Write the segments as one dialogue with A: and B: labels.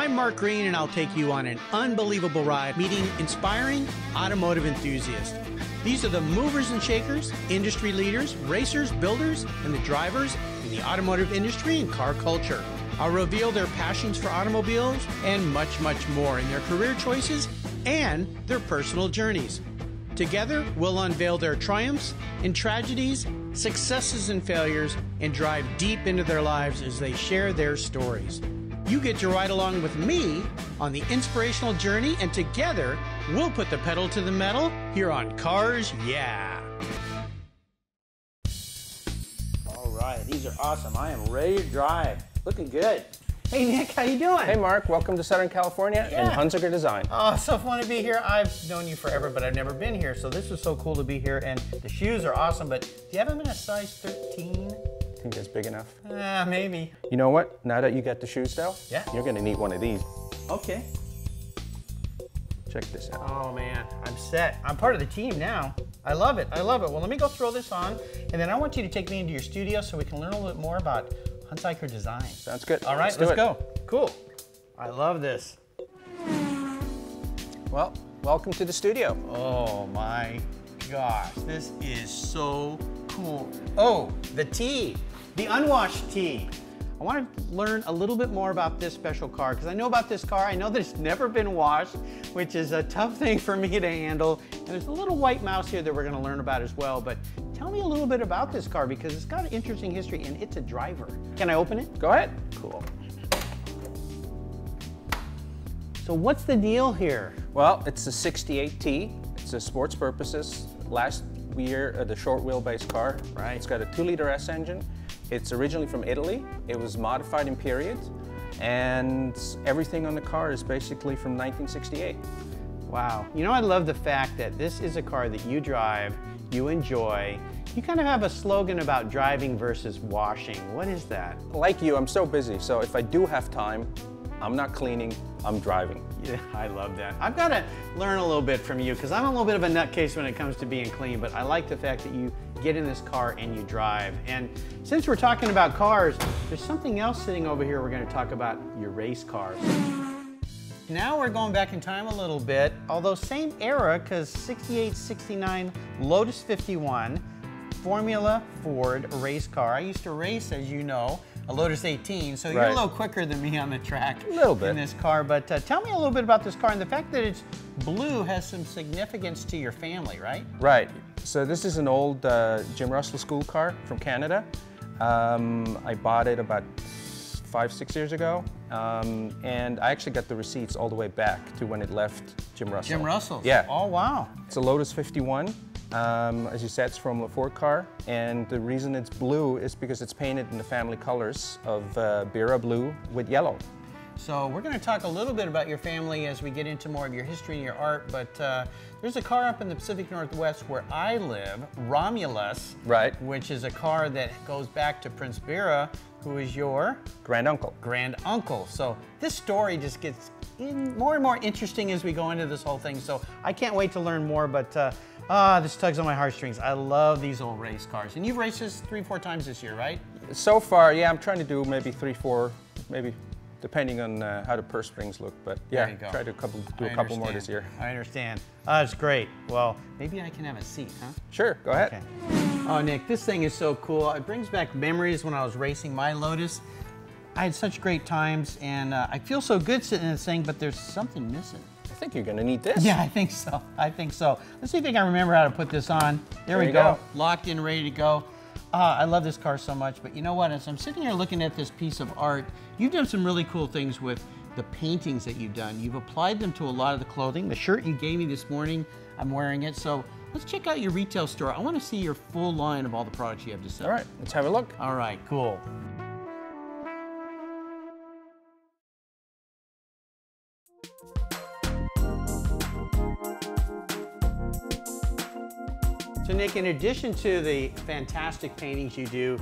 A: I'm Mark Greene, and I'll take you on an unbelievable ride meeting inspiring automotive enthusiasts. These are the movers and shakers, industry leaders, racers, builders, and the drivers in the automotive industry and car culture. I'll reveal their passions for automobiles and much, much more in their career choices and their personal journeys. Together, we'll unveil their triumphs and tragedies, successes and failures, and drive deep into their lives as they share their stories. You get to ride along with me on the inspirational journey, and together, we'll put the pedal to the metal here on Cars Yeah! All right, these are awesome. I am ready to drive. Looking good. Hey Nick, how you doing?
B: Hey Mark, welcome to Southern California
A: Yeah.
B: and Hunziker Design.
A: Oh, so fun to be here. I've known you forever, but I've never been here, so this is so cool to be here. And the shoes are awesome, but do you have them in a size 13?
B: I think that's big enough.
A: Ah, maybe.
B: You know what? Now that you got the shoes though,
A: Yeah.
B: you're gonna need one of these.
A: Okay.
B: Check this out.
A: Oh man, I'm set. I'm part of the team now. I love it. I love it. Well, let me go throw this on, and then I want you to take me into your studio so we can learn a little bit more about Hunziker design.
B: Sounds good.
A: All right,
B: Let's
A: let's, go. Cool. I love this.
B: Well, welcome to the studio.
A: Oh my gosh, this is so cool. Oh, the tea, the unwashed tea. I want to learn a little bit more about this special car because I know about this car. I know that it's never been washed, which is a tough thing for me to handle. And there's a little white mouse here that we're going to learn about as well. But tell me a little bit about this car because it's got an interesting history and it's a driver. Can I open it?
B: Go ahead.
A: Cool. So what's the deal here?
B: Well, it's a 68T. It's a sports purposes. Last year, uh, the short wheelbase car.
A: Right.
B: It's got a two liter S engine. It's originally from Italy. It was modified in period. And everything on the car is basically from 1968.
A: Wow. You know, I love the fact that this is a car that you drive, you enjoy. You kind of have a slogan about driving versus washing. What is that?
B: Like you, I'm so busy. So if I do have time, I'm not cleaning, I'm driving.
A: Yeah, I love that. I've got to learn a little bit from you because I'm a little bit of a nutcase when it comes to being clean, but I like the fact that you get in this car and you drive. And since we're talking about cars, there's something else sitting over here we're going to talk about your race cars. Now we're going back in time a little bit, although same era because 68, 69 Lotus 51 Formula Ford race car. I used to race, as you know, a Lotus 18, so you're a little quicker than me on the track
B: A little bit.
A: in this car. But uh, tell me a little bit about this car and the fact that it's blue has some significance to your family, right?
B: Right. So this is an old uh, Jim Russell school car from Canada. Um, I bought it about five, six years ago. Um, and I actually got the receipts all the way back to when it left Jim Russell.
A: Jim Russell.
B: Yeah.
A: Oh wow.
B: It's a Lotus 51. Um, as you said, it's from a Ford car. And the reason it's blue is because it's painted in the family colors of uh, Bira blue with yellow.
A: So we're going to talk a little bit about your family as we get into more of your history and your art. But uh, there's a car up in the Pacific Northwest where I live, Romulus,
B: Right.
A: which is a car that goes back to Prince Bira, who is your
B: Grand uncle.
A: grand uncle. So this story just gets in more and more interesting as we go into this whole thing. So I can't wait to learn more. But uh, ah, this tugs on my heartstrings. I love these old race cars, and you've raced this three, four times this year, right?
B: So far, yeah, I'm trying to do maybe three, four, maybe depending on uh, how the purse strings look. But yeah,
A: There you go.
B: try to couple, do a
A: I
B: couple more this year.
A: I understand. Ah, that's great. Well, maybe I can have a seat, huh?
B: Sure, go ahead.
A: Okay. Oh, Nick, this thing is so cool. It brings back memories when I was racing my Lotus. I had such great times, and uh, I feel so good sitting in this thing, but there's something missing.
B: I think you're gonna need this.
A: Yeah, I think so. I think so. Let's see if I can remember how to put this on. There,
B: There
A: we go.
B: go.
A: Locked in, ready to go. Ah, I love this car so much, but you know what? As I'm sitting here looking at this piece of art, you've done some really cool things with the paintings that you've done. You've applied them to a lot of the clothing. The shirt you gave me this morning, I'm wearing it. So let's check out your retail store. I want to see your full line of all the products you have to sell.
B: All right, let's have a look.
A: All right, cool. Nick, in addition to the fantastic paintings you do,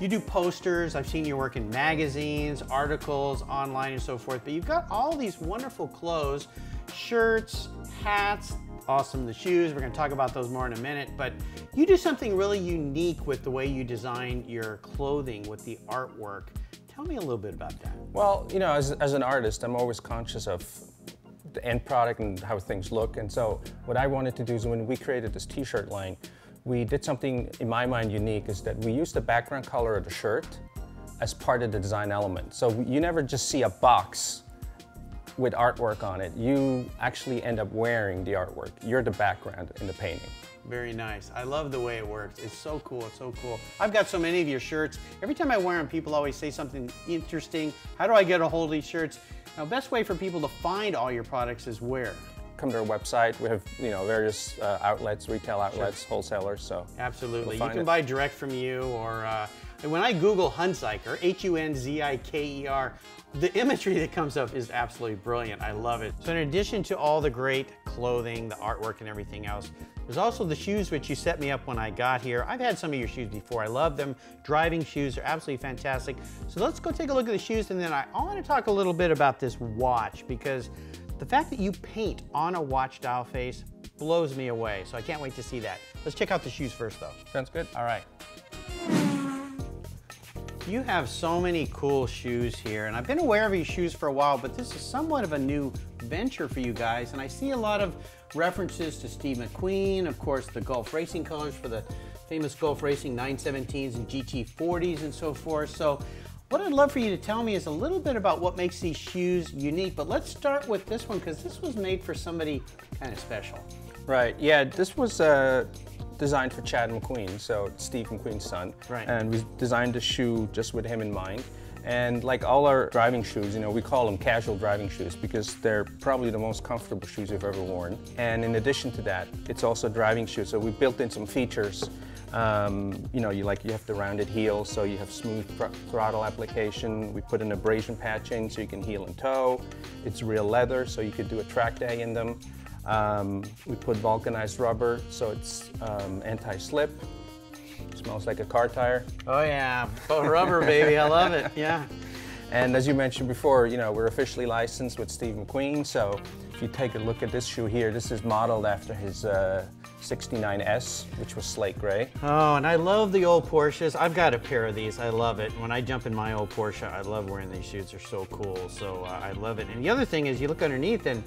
A: you do posters. I've seen your work in magazines, articles, online, and so forth. But you've got all these wonderful clothes, shirts, hats, awesome the shoes. We're going to talk about those more in a minute. But you do something really unique with the way you design your clothing with the artwork. Tell me a little bit about that.
B: Well, you know, as, as an artist, I'm always conscious of the end product and how things look. And so what I wanted to do is when we created this t-shirt line, we did something in my mind unique is that we used the background color of the shirt as part of the design element. So you never just see a box with artwork on it. You actually end up wearing the artwork. You're the background in the painting.
A: Very nice. I love the way it works. It's so cool. It's so cool. I've got so many of your shirts. Every time I wear them, people always say something interesting. How do I get a hold of these shirts? Now, best way for people to find all your products is where?
B: Come to our website. We have you know various uh, outlets, retail outlets, sure. wholesalers. So
A: absolutely, you can it. buy direct from you or. Uh, when I Google Hunziker, H-U-N-Z-I-K-E-R, the imagery that comes up is absolutely brilliant. I love it. So in addition to all the great clothing, the artwork and everything else, there's also the shoes which you set me up when I got here. I've had some of your shoes before. I love them. Driving shoes are absolutely fantastic. So let's go take a look at the shoes and then I, I want to talk a little bit about this watch because the fact that you paint on a watch dial face blows me away. So I can't wait to see that. Let's check out the shoes first though.
B: Sounds good.
A: All right. You have so many cool shoes here, and I've been aware of your shoes for a while, but this is somewhat of a new venture for you guys, and I see a lot of references to Steve McQueen, of course, the Gulf Racing colors for the famous Gulf Racing 917s and GT40s and so forth. So what I'd love for you to tell me is a little bit about what makes these shoes unique, but let's start with this one because this was made for somebody kind of special.
B: Right, yeah, this was uh, designed for Chad McQueen, so Steve McQueen's son.
A: Right.
B: And we designed the shoe just with him in mind. And like all our driving shoes, you know, we call them casual driving shoes because they're probably the most comfortable shoes you've ever worn. And in addition to that, it's also a driving shoe. So we built in some features. Um, you know, you like you have the rounded heel, so you have smooth thr throttle application. We put an abrasion patch in so you can heel and toe. It's real leather, so you could do a track day in them. Um, we put vulcanized rubber, so it's um, anti-slip. Smells like a car tire.
A: Oh yeah, rubber baby, I love it, yeah.
B: And as you mentioned before, you know, we're officially licensed with Steve McQueen, so if you take a look at this shoe here, this is modeled after his uh, 69S, which was slate gray.
A: Oh, and I love the old Porsches. I've got a pair of these. I love it. When I jump in my old Porsche, I love wearing these shoes. They're so cool. So uh, I love it. And the other thing is you look underneath and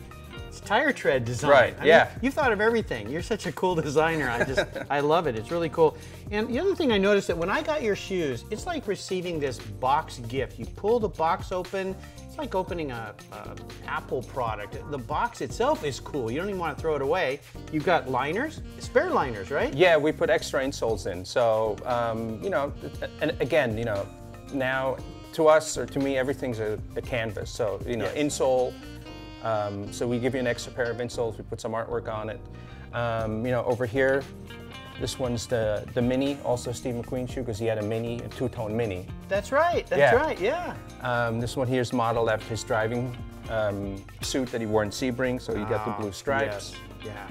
A: it's tire tread design.
B: Right,
A: I
B: yeah.
A: Mean, you've thought of everything. You're such a cool designer. I just, I love it. It's really cool. And the other thing I noticed that when I got your shoes, it's like receiving this box gift. You pull the box open, it's like opening a, a, Apple product. The box itself is cool. You don't even want to throw it away. You've got liners, spare liners, right?
B: Yeah, we put extra insoles in. So, um, you know, and again, you know, now to us or to me, everything's a, a canvas. So, you know, yes. insole, um, so we give you an extra pair of insoles, we put some artwork on it. Um, you know, over here, this one's the, the Mini, also Steve McQueen shoe, because he had a Mini, a two-tone Mini.
A: That's right, that's yeah. right, yeah.
B: Um, this one here is modeled after his driving um, suit that he wore in Sebring, so you got the ah, blue stripes.
A: Yes. Yeah.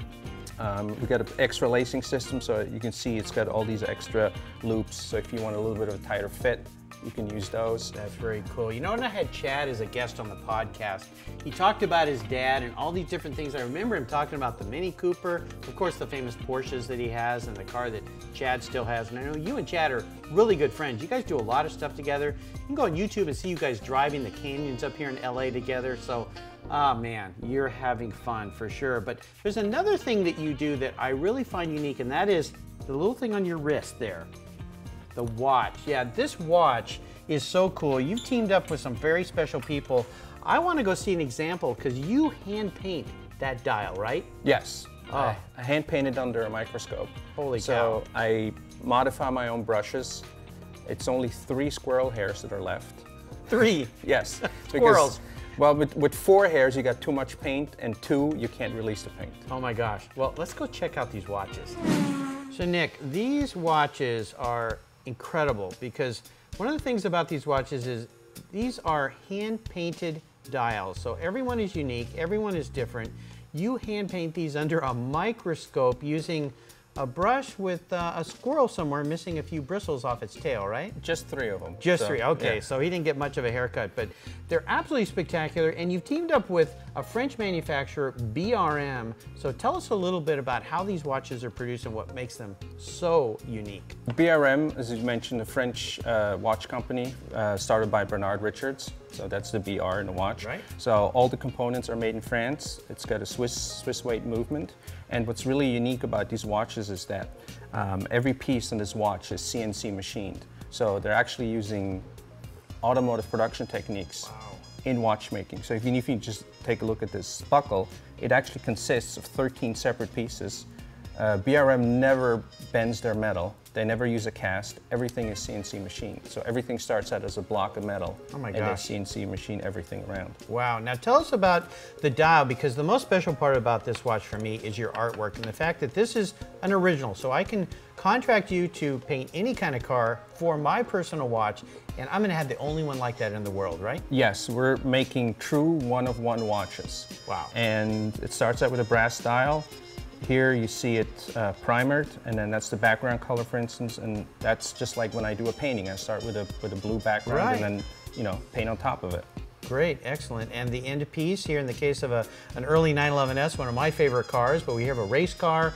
B: Um, we got an extra lacing system, so you can see it's got all these extra loops. So if you want a little bit of a tighter fit, you can use those.
A: That's very cool. You know, when I had Chad as a guest on the podcast, he talked about his dad and all these different things. I remember him talking about the Mini Cooper, of course, the famous Porsches that he has, and the car that Chad still has. And I know you and Chad are really good friends. You guys do a lot of stuff together. You can go on YouTube and see you guys driving the canyons up here in LA together. So, ah, oh, man, you're having fun for sure. But there's another thing that you do that I really find unique, and that is the little thing on your wrist there. The watch. Yeah, this watch is so cool. You've teamed up with some very special people. I want to go see an example because you hand paint that dial, right?
B: Yes. Oh. I, I hand painted under a microscope.
A: Holy
B: so cow. So I modify my own brushes. It's only three squirrel hairs that are left.
A: Three?
B: yes.
A: Squirrels.
B: Because, well, with, with four hairs, you got too much paint, and two, you can't release the paint.
A: Oh my gosh. Well, let's go check out these watches. So Nick, these watches are incredible because one of the things about these watches is these are hand painted dials. So everyone is unique, everyone is different. You hand paint these under a microscope using a brush with uh, a squirrel somewhere missing a few bristles off its tail, right?
B: Just three of them.
A: Just
B: so,
A: three. Okay,
B: yeah.
A: so he didn't get much of a haircut, but they're absolutely spectacular. And you've teamed up with a French manufacturer, BRM. So tell us a little bit about how these watches are produced and what makes them so unique.
B: BRM, as you mentioned, a French uh, watch company uh, started by Bernard Richards. So that's the BR in the watch.
A: Right.
B: So all the components are made in France. It's got a Swiss Swiss weight movement. And what's really unique about these watches is that um, every piece in this watch is CNC machined. So they're actually using automotive production techniques
A: Wow.
B: In watchmaking. So even if you just take a look at this buckle, it actually consists of 13 separate pieces. Uh, BRM never bends their metal. They never use a cast. Everything is CNC machined. So everything starts out as a block of metal.
A: Oh my
B: and they CNC machine everything around.
A: Wow. Now tell us about the dial because the most special part about this watch for me is your artwork and the fact that this is an original. So I can contract you to paint any kind of car for my personal watch and I'm going to have the only one like that in the world, right?
B: Yes, we're making true one-of-one watches.
A: Wow.
B: And it starts out with a brass dial. Here you see it uh, primered, and then that's the background color, for instance, and that's just like when I do a painting. I start with a with a blue background,
A: Right.
B: and then you know paint on top of it.
A: Great, excellent. And the end piece here in the case of a, an early 911S, one of my favorite cars, but we have a race car.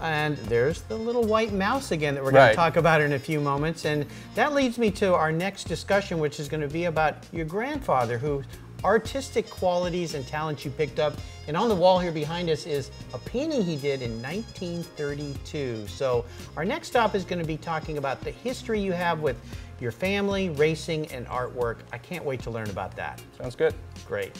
A: And there's the little white mouse again that we're going
B: Right.
A: to talk about in a few moments. And that leads me to our next discussion, which is going to be about your grandfather, whose artistic qualities and talents you picked up. And on the wall here behind us is a painting he did in 1932. So our next stop is going to be talking about the history you have with your family, racing, and artwork. I can't wait to learn about that.
B: Sounds good.
A: Great.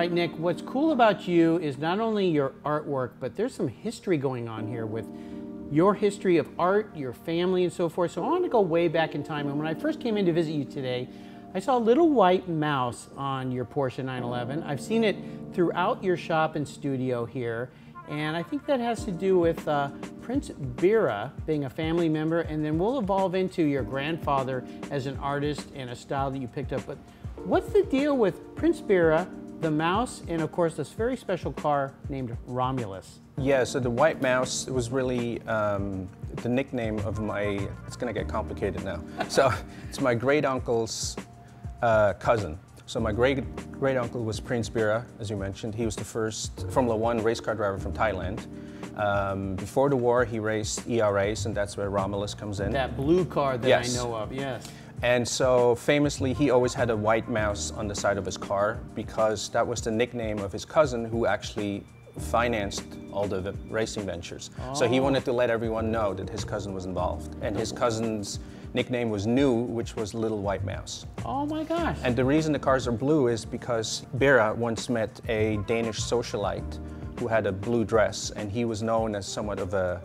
A: Right, Nick, what's cool about you is not only your artwork, but there's some history going on here with your history of art, your family, and so forth. So I want to go way back in time. And when I first came in to visit you today, I saw a little white mouse on your Porsche 911. I've seen it throughout your shop and studio here. And I think that has to do with uh, Prince Bira being a family member, and then we'll evolve into your grandfather as an artist and a style that you picked up. But what's the deal with Prince Bira, the mouse, and of course this very special car named Romulus?
B: Yeah, so the white mouse was really um, the nickname of my. It's gonna get complicated now. so it's my great uncle's uh, cousin. So my great great uncle was Prince Bira, as you mentioned. He was the first Formula One race car driver from Thailand. Um, before the war, he raced ERAs, and that's where Romulus comes in.
A: That blue car that
B: Yes.
A: I know of, yes.
B: And so famously, he always had a white mouse on the side of his car because that was the nickname of his cousin who actually financed all the racing ventures. So he oh. wanted to let everyone know that his cousin was involved. And his cousin's nickname was New, which was Little White Mouse.
A: Oh my gosh.
B: And the reason the cars are blue is because Bira once met a Danish socialite who had a blue dress, and he was known as somewhat of a,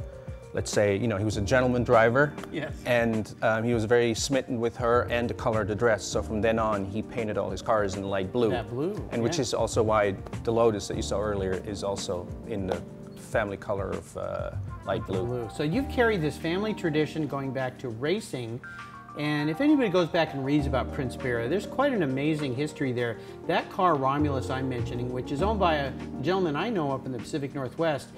B: let's say, you know, he was a gentleman driver.
A: Yes.
B: And um, he was very smitten with her and the color of the dress. So from then on, he painted all his cars in light blue.
A: That blue,
B: And which is also why the Lotus that you saw earlier is also in the family color of uh, light blue.
A: Blue. So you've carried this family tradition going back to racing. And if anybody goes back and reads about Prince Bira, there's quite an amazing history there. That car, Romulus, I'm mentioning, which is owned by a gentleman I know up in the Pacific Northwest,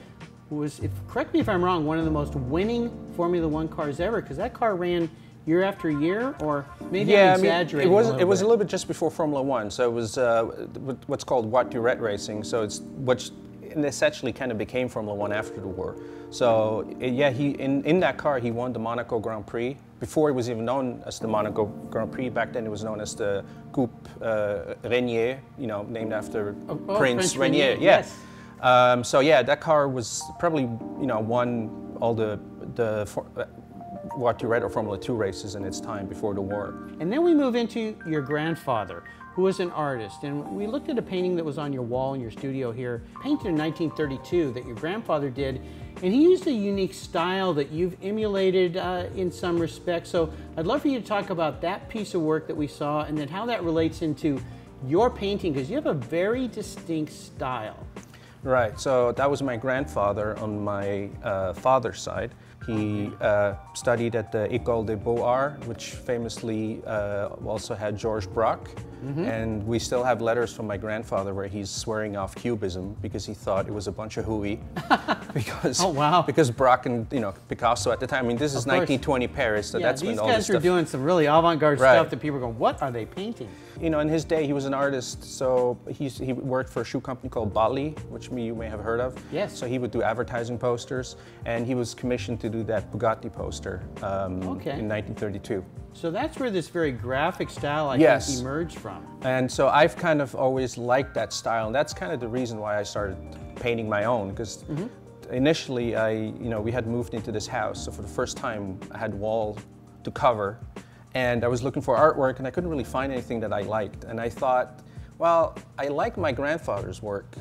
A: who was, if, correct me if I'm wrong, one of the most winning Formula One cars ever, because that car ran year after year, or maybe
B: yeah,
A: I'm
B: I mean,
A: exaggerating
B: it was
A: a little
B: it was
A: bit.
B: a little bit just before Formula One, so it was uh, what's called Voiturette racing. So it's which essentially kind of became Formula One after the war. So yeah, he in, in that car he won the Monaco Grand Prix before it was even known as the Monaco Grand Prix. Back then it was known as the Coupe uh, Rainier, you know, named after
A: Oh, oh,
B: Prince.
A: Rainier,
B: Yeah.
A: yes.
B: Um, so yeah, that car was probably you know won all the the for, uh, Voiturette or Formula Two races in its time before the war.
A: And then we move into your grandfather, who was an artist. And we looked at a painting that was on your wall in your studio here, painted in 1932, that your grandfather did. And he used a unique style that you've emulated uh, in some respects. So I'd love for you to talk about that piece of work that we saw and then how that relates into your painting, because you have a very distinct style.
B: Right. So that was my grandfather on my uh, father's side. He uh, studied at the École des Beaux-Arts, which famously uh, also had Georges Braque. Mm-hmm. And we still have letters from my grandfather where he's swearing off Cubism because he thought it was a bunch of hooey. because
A: oh wow!
B: Because Braque and you know Picasso at the time. I mean, this is 1920 Paris, so
A: yeah,
B: that's
A: when
B: all
A: this
B: stuff.
A: These guys were doing some really avant-garde
B: right.
A: stuff that people going, "What are they painting?"
B: You know, in his day, he was an artist, so he's, he worked for a shoe company called Bally, which you may have heard of.
A: Yes.
B: So he would do advertising posters, and he was commissioned to do that Bugatti poster um,
A: okay.
B: in 1932.
A: So that's where this very graphic style, I
B: yes.
A: think, emerged from.
B: And so I've kind of always liked that style, and that's kind of the reason why I started painting my own, because mm-hmm. Initially I, you know, we had moved into this house, so for the first time I had wall to cover, and I was looking for artwork, and I couldn't really find anything that I liked, and I thought, well, I like my grandfather's work,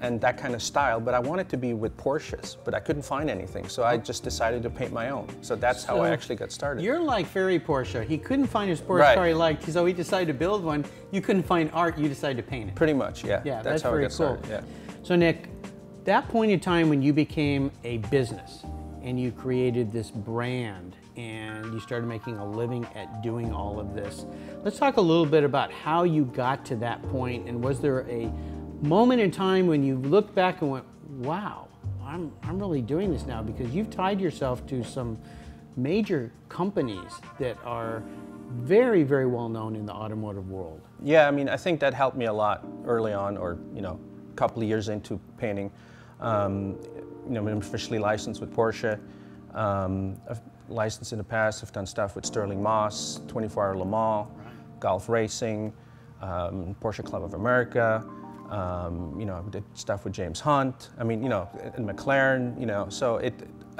B: and that kind of style, but I wanted to be with Porsches, but I couldn't find anything. So I just decided to paint my own. So that's so how I actually got started.
A: You're like Ferry Porsche. He couldn't find his sports right. car he liked, so he decided to build one. You couldn't find art, you decided to paint it.
B: Pretty much, yeah.
A: Yeah,
B: that's,
A: that's
B: how
A: very
B: I got
A: cool.
B: started. Yeah.
A: So Nick, that point in time when you became a business and you created this brand and you started making a living at doing all of this. Let's talk a little bit about how you got to that point and was there a moment in time when you looked back and went, wow, I'm, I'm really doing this now because you've tied yourself to some major companies that are very, very well known in the automotive world.
B: Yeah, I mean, I think that helped me a lot early on, or you know, a couple of years into painting. Um, you know, I'm officially licensed with Porsche. Um, I've licensed in the past. I've done stuff with Stirling Moss, 24 Hour Le Mans. Gulf Racing, um, Porsche Club of America. Um, you know, I did stuff with James Hunt. I mean, you know, and McLaren. You know, so it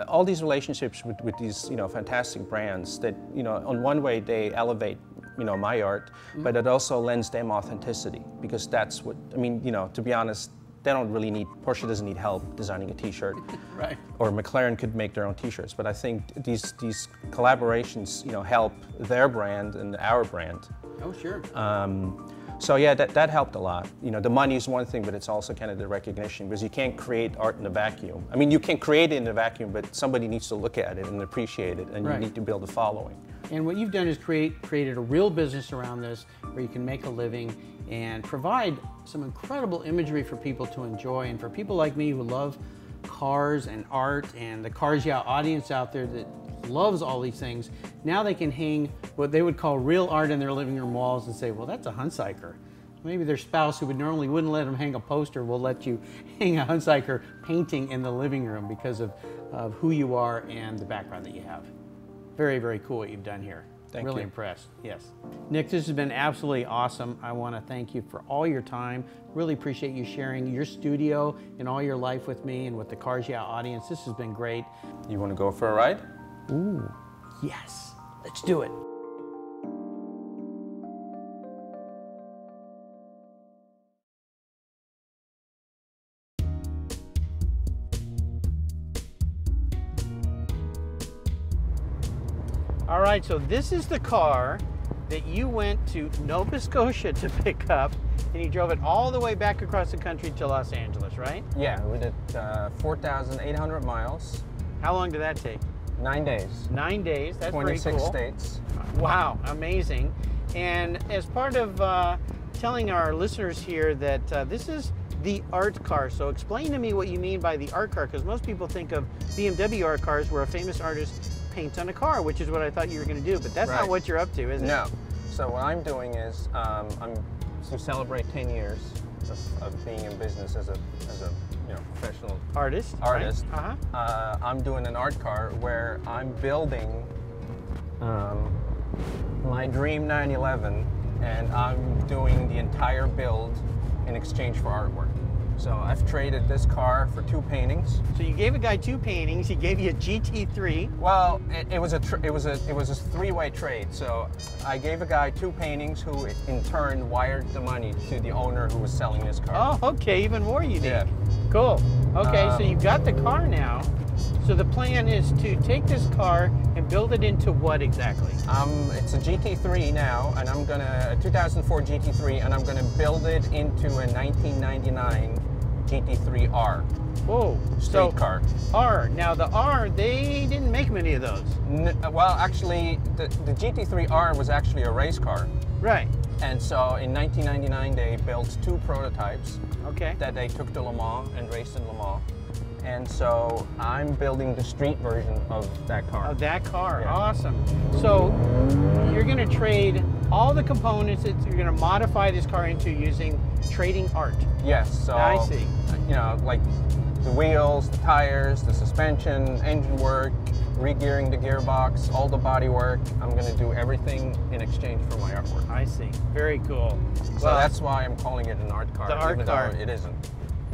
B: all these relationships with, with these you know fantastic brands that you know on one way they elevate you know my art, mm-hmm. but it also lends them authenticity because that's what I mean. You know, to be honest, they don't really need Porsche doesn't need help designing a T-shirt,
A: right?
B: Or McLaren could make their own T-shirts, but I think these these collaborations, you know, help their brand and our brand.
A: Oh, sure.
B: Um, so yeah, that, that helped a lot. You know, the money is one thing, but it's also kind of the recognition because you can't create art in a vacuum. I mean, you can create it in a vacuum, but somebody needs to look at it and appreciate it, and right. you need to build a following.
A: And what you've done is create created a real business around this where you can make a living and provide some incredible imagery for people to enjoy. And for people like me who love cars and art and the Cars Yeah audience out there that loves all these things, now they can hang what they would call real art in their living room walls and say, well, that's a Hunziker. Maybe their spouse who would normally wouldn't let them hang a poster will let you hang a Hunziker painting in the living room because of, of who you are and the background that you have. Very, very cool what you've done here.
B: Thank
A: really
B: you.
A: impressed. Yes. Nick, this has been absolutely awesome. I want to thank you for all your time. Really appreciate you sharing your studio and all your life with me and with the Cars Yeah audience. This has been great.
B: You want to go for a ride?
A: Ooh, yes. Let's do it. All right, so this is the car that you went to Nova Scotia to pick up, and you drove it all the way back across the country to Los Angeles, right?
B: Yeah, we did uh, 4,800 miles.
A: How long did that take?
B: Nine days.
A: Nine days. That's
B: 26
A: pretty cool.
B: states.
A: Wow, amazing. And as part of uh, telling our listeners here that uh, this is the art car, so explain to me what you mean by the art car, because most people think of BMW art cars where a famous artist paints on a car, which is what I thought you were going to do, but that's
B: right.
A: not what you're up to, is it?
B: No. So what I'm doing is um, I'm to celebrate 10 years of, of, being in business as a as a you know professional
A: artist.
B: Artist.
A: Right? Uh-huh.
B: Uh, I'm doing an art car where I'm building um, my dream 911, and I'm doing the entire build in exchange for artwork. So I've traded this car for two paintings.
A: So you gave a guy two paintings. He gave you a GT3.
B: Well, it, it was a it was a it was a three-way trade. So I gave a guy two paintings, who in turn wired the money to the owner who was selling this car.
A: Oh, okay, even more unique.
B: Yeah.
A: Cool. Okay, um, so you've got the car now. So the plan is to take this car and build it into what exactly?
B: Um, it's a GT3 now, and I'm gonna a 2004 GT3, and I'm gonna build it into a 1999 GT3R
A: Whoa.
B: street
A: so,
B: car.
A: R. Now the R, they didn't make many of those.
B: N- well, actually, the, the GT3R was actually a race car.
A: Right.
B: And so in 1999, they built two prototypes
A: Okay.
B: that they took to Le Mans and raced in Le Mans. And so I'm building the street version of that car.
A: Of that car.
B: Yeah.
A: Awesome. So you're going to trade all the components that you're going to modify this car into using trading art.
B: Yes, so
A: I see.
B: you know, like the wheels, the tires, the suspension, engine work, regearing the gearbox, all the body work. I'm going to do everything in exchange for my artwork.
A: I see. Very cool.
B: So that's why I'm calling it an art car,
A: The art
B: even
A: car.
B: it isn't.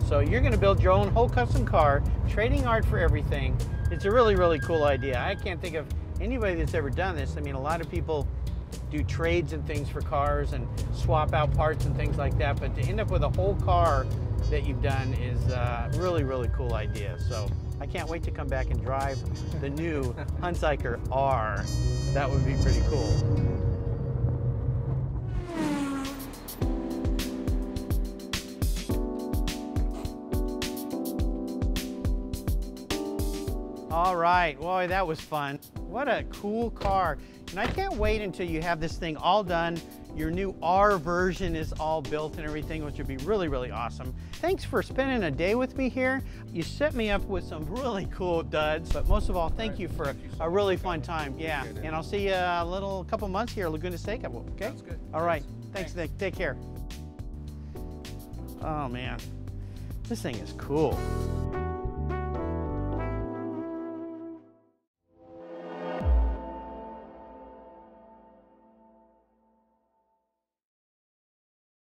A: So you're going to build your own whole custom car, trading art for everything. It's a really, really cool idea. I can't think of anybody that's ever done this. I mean, a lot of people do trades and things for cars and swap out parts and things like that. But to end up with a whole car that you've done is uh, really, really cool idea. So I can't wait to come back and drive the new Hunziker R. That would be pretty cool. All right, boy, that was fun. What a cool car. And I can't wait until you have this thing all done. Your new R version is all built and everything, which would be really, really awesome. Thanks for spending a day with me here. You set me up with some really cool duds, but most of all, thank you for a really fun time. Yeah, and I'll see you a little couple months here at Laguna Seca, okay?
B: Sounds good.
A: All right, thanks, Nick. Take care. Oh, man. This thing is cool.